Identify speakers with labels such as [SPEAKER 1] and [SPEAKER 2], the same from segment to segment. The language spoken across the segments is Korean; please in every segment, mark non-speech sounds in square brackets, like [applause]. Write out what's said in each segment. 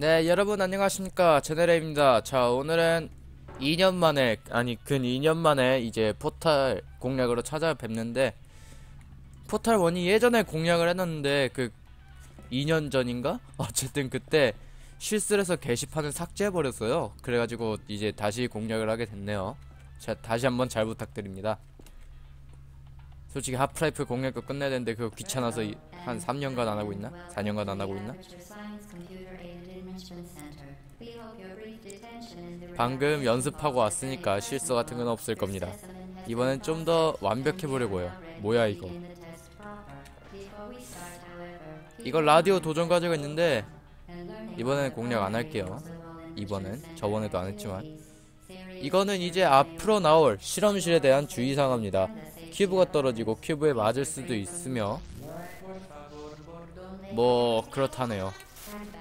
[SPEAKER 1] 네, 여러분 안녕하십니까. 제네레입니다. 자, 오늘은 2년 만에, 아니, 근 2년 만에 이제 포탈 공략으로 찾아뵙는데, 포탈 1이 예전에 공략을 해놨는데, 그, 2년 전인가? [laughs] 어쨌든 그때 실수를 해서 게시판을 삭제해버렸어요. 그래가지고 이제 다시 공략을 하게 됐네요. 자, 다시 한번 잘 부탁드립니다. 솔직히 하프라이프 공략도 끝내야 되는데 그거 귀찮아서 이- 한 3년간 안 하고 있나? 4년간 안 하고 있나? 방금 연습하고 왔으니까 실수 같은 건 없을 겁니다. 이번엔 좀 더 완벽해 보려고요. 뭐야 이거? 이거 라디오 도전 과제가 있는데 이번엔 공략 안 할게요. 이번엔 저번에도 안 했지만 이거는 이제 앞으로 나올 실험실에 대한 주의사항입니다. 큐브가 떨어지고 큐브에 맞을 수도 있으며 뭐 그렇다네요.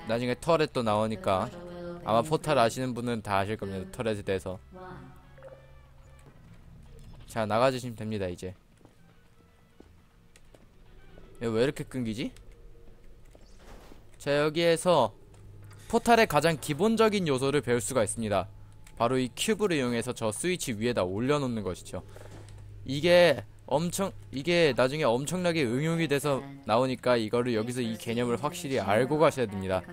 [SPEAKER 1] 나중에 터렛도 나오니까 아마 포탈 아시는 분은 다 아실 겁니다. 터렛에 대해서. 자 나가주시면 됩니다 이제. 왜 이렇게 끊기지? 자 여기에서 포탈의 가장 기본적인 요소를 배울 수가 있습니다. 바로 이 큐브를 이용해서 저 스위치 위에다 올려놓는 것이죠. 이게 엄청 이게 나중에 엄청나게 응용이 돼서 나오니까 이거를 여기서 이 개념을 확실히 알고 가셔야 됩니다.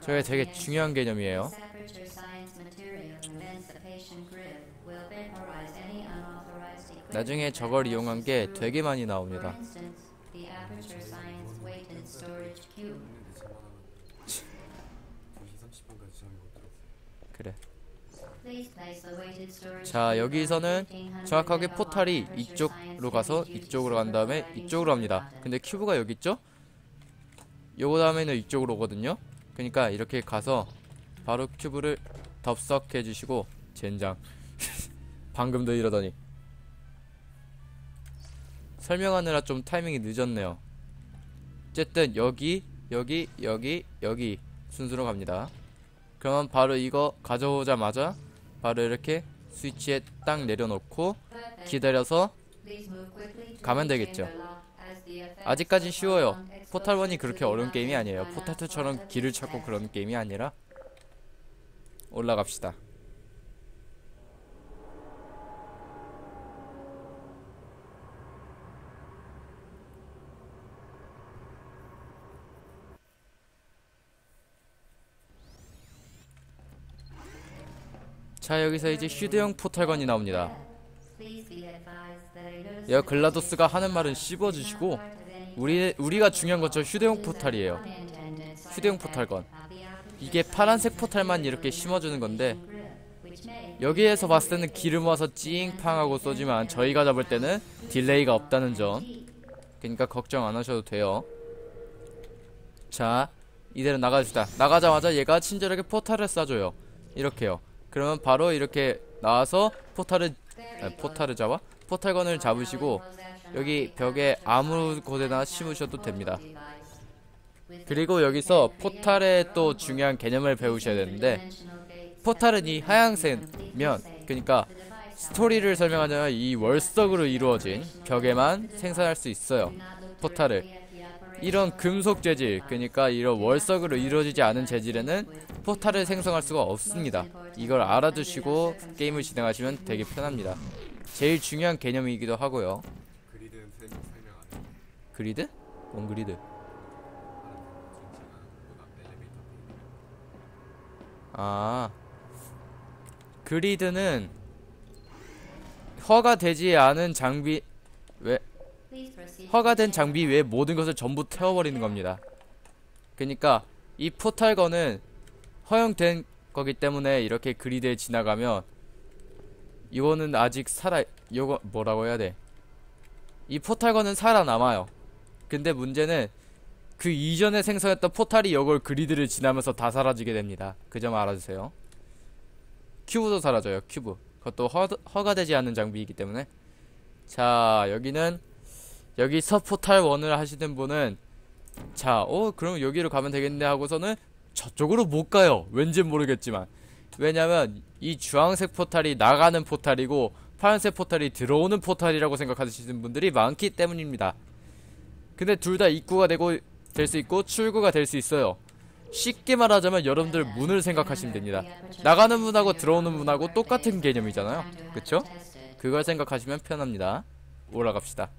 [SPEAKER 1] 저게 되게 중요한 개념이에요. 나중에 저걸 이용한 게 되게 많이 나옵니다. 그래. 자 여기서는 정확하게 포탈이 이쪽으로 가서 이쪽으로 간 다음에 이쪽으로 갑니다. 근데 큐브가 여기 있죠? 요거 다음에는 이쪽으로 오거든요. 그러니까 이렇게 가서 바로 큐브를 덥석 해 주시고 젠장. [laughs] 방금도 이러더니 설명하느라 좀 타이밍이 늦었네요. 어쨌든 여기 여기 여기 여기 순서로 갑니다. 그러면 바로 이거 가져오자마자 바로 이렇게 스위치에 딱 내려놓고 기다려서 가면 되겠죠. 아직까지 쉬워요. 포탈 1이 그렇게 어려운 게임이 아니에요. 포탈 2처럼 길을 찾고 그런 게임이 아니라 올라갑시다. 자 여기서 이제 휴대용 portal gun이 나옵니다. 여 글라도스가 하는 말은 씹어주시고 우리 우리가 중요한 건 저 휴대용 포탈이에요. 휴대용 portal gun. 이게 파란색 포탈만 이렇게 심어주는 건데 여기에서 봤을 때는 길을 모아서 찡팡하고 쏘지만 저희가 잡을 때는 delay가 없다는 점. 그러니까 걱정 안 하셔도 돼요. 자 이대로 나가줍시다. 나가자마자 얘가 친절하게 포탈을 쏴줘요. 이렇게요. 그러면 바로 이렇게 나와서 포탈을 아니, 포탈을 잡아 포탈건을 잡으시고 여기 벽에 아무 곳에나 심으셔도 됩니다. 그리고 여기서 포탈의 또 중요한 개념을 배우셔야 되는데 포탈은 이 하향색면 그러니까 스토리를 설명하자면 이 월석으로 이루어진 벽에만 생산할 수 있어요. 포탈을 이런 금속 재질 그러니까 이런 월석으로 이루어지지 않은 재질에는 포탈을 생성할 수가 없습니다. 이걸 알아두시고 게임을 진행하시면 되게 편합니다. 제일 중요한 개념이기도 하고요.
[SPEAKER 2] 그리드?
[SPEAKER 1] 뭔 그리드? 아 그리드는 허가 되지 않은 장비 왜 허가된 장비 외에 모든 것을 전부 태워버리는 겁니다. 그러니까 이 포탈건은 허용된 거기 때문에 이렇게 그리드에 지나가면 이거는 아직 살아 이거 뭐라고 해야 돼? 이 포탈건은 살아남아요. 근데 문제는 그 이전에 생성했던 포탈이 이걸 그리드를 지나면서 다 사라지게 됩니다. 그 점 알아주세요. 큐브도 사라져요. 큐브. 그것도 허, 허가되지 않은 장비이기 때문에. 자 여기는 여기 서 포탈 1을 하시는 분은 자, 어 그럼 여기로 가면 되겠네 하고서는 저쪽으로 못 가요. 왠지 모르겠지만 왜냐면 이 주황색 포탈이 나가는 포탈이고 파란색 포탈이 들어오는 포탈이라고 생각하시는 분들이 많기 때문입니다. 근데 둘 다 입구가 되고 될 수 있고 출구가 될 수 있어요. 쉽게 말하자면 여러분들 문을 생각하시면 됩니다. 나가는 문하고 들어오는 문하고 똑같은 개념이잖아요. 그쵸? 그걸 생각하시면 편합니다. 올라갑시다.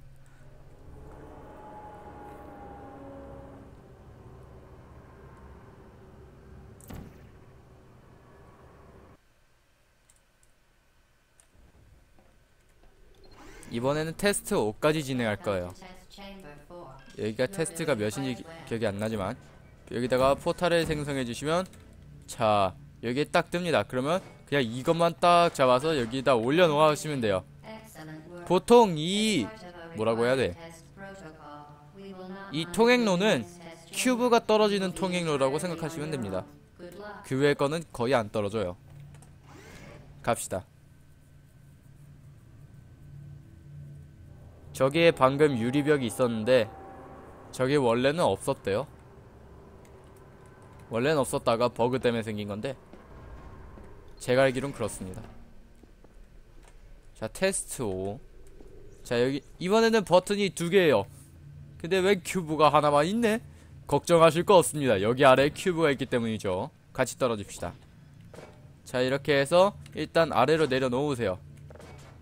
[SPEAKER 1] 이번에는 테스트 5까지 진행할 거예요. 여기가 테스트가 몇인지 기- 기억이 안 나지만 여기다가 포탈을 생성해 주시면 자 여기에 딱 뜹니다. 그러면 그냥 이것만 딱 잡아서 여기다 올려 놓으시면 돼요. 보통 이 뭐라고 해야 돼? 이 통행로는 큐브가 떨어지는 통행로라고 생각하시면 됩니다. 그 외의 거는 거의 안 떨어져요. 갑시다. 저기에 방금 유리벽이 있었는데 저게 원래는 없었대요. 원래는 없었다가 버그 때문에 생긴 건데 제가 알기론 그렇습니다. 자 테스트 5. 자 여기 이번에는 버튼이 두 개예요. 근데 왜 큐브가 하나만 있네? 걱정하실 거 없습니다. 여기 아래에 큐브가 있기 때문이죠. 같이 떨어집시다. 자 이렇게 해서 일단 아래로 내려놓으세요.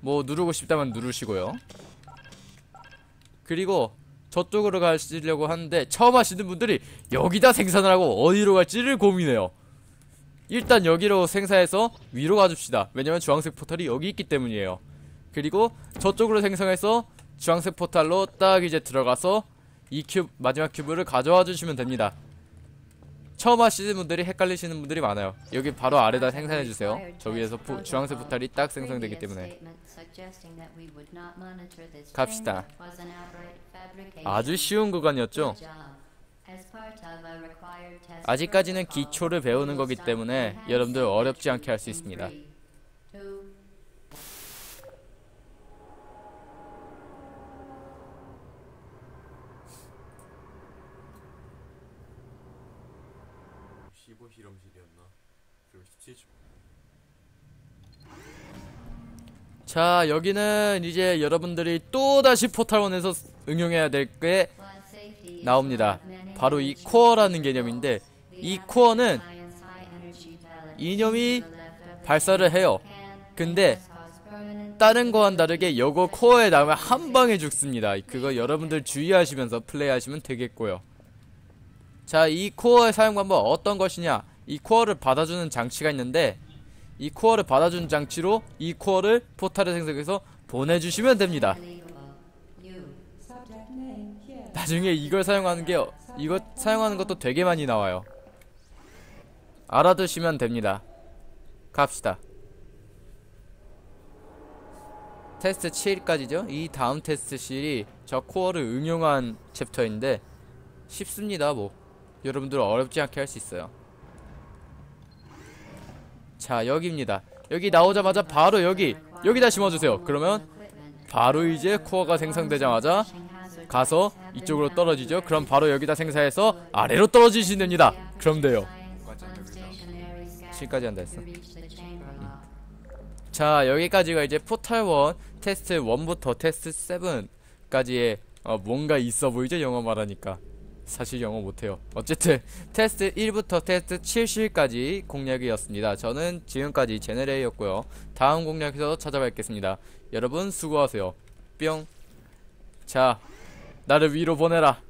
[SPEAKER 1] 뭐 누르고 싶다면 누르시고요. 그리고 저쪽으로 가시려고 하는데 처음 하시는 분들이 여기다 생산을 하고 어디로 갈지를 고민해요. 일단 여기로 생산해서 위로 가줍시다. 왜냐면 주황색 포탈이 여기 있기 때문이에요. 그리고 저쪽으로 생성해서 주황색 포탈로 딱 이제 들어가서 이 큐브 마지막 큐브를 가져와 주시면 됩니다. 처음 하시는 분들이 헷갈리시는 분들이 많아요. 여기 바로 아래다 생산해 주세요. 저 위에서 포- 주황색 포탈이 딱 생성되기 때문에 갑시다. 아주 쉬운 구간이었죠. 아직까지는 기초를 배우는 거기 때문에 여러분들 어렵지 않게 할 수 있습니다.
[SPEAKER 2] (15) 실험실이었나 그리고 (17)
[SPEAKER 1] 자, 여기는 이제 여러분들이 또다시 포탈원에서 응용해야 될 게 나옵니다. 바로 이 코어라는 개념인데 이 코어는 이념이 발사를 해요. 근데 다른 거와는 다르게 요거 코어에 나오면 한 방에 죽습니다. 그거 여러분들 주의하시면서 플레이하시면 되겠고요. 자, 이 코어의 사용 방법 어떤 것이냐? 이 코어를 받아주는 장치가 있는데 이 코어를 받아주는 장치로 이 코어를 포탈에 생성해서 보내주시면 됩니다. 나중에 이걸 사용하는 게 이거 사용하는 것도 되게 많이 나와요. 알아두시면 됩니다. 갑시다. 테스트 7까지죠? 이 다음 테스트 실이 저 코어를 응용한 챕터인데 쉽습니다. 뭐 여러분들 어렵지 않게 할 수 있어요. 자 여기입니다. 여기 나오자마자 바로 여기 여기다 심어주세요. 그러면 바로 이제 코어가 생성되자마자 가서 이쪽으로 떨어지죠. 그럼 바로 여기다 생사해서 아래로 떨어지시면 됩니다. 그럼 돼요.
[SPEAKER 2] 까지 한다 그래서
[SPEAKER 1] 7까지 한다 했어. 자 여기까지가 이제 포탈 1 테스트 1부터 테스트 7까지의 어, 뭔가 있어 보이죠 영어 말하니까 사실 영어 못해요. 어쨌든 테스트 1부터 테스트 7실까지 공략이었습니다. 저는 지금까지 제네레이였고요. 다음 공략에서 찾아뵙겠습니다. 여러분 수고하세요. 뿅 자 나를 위로 보내라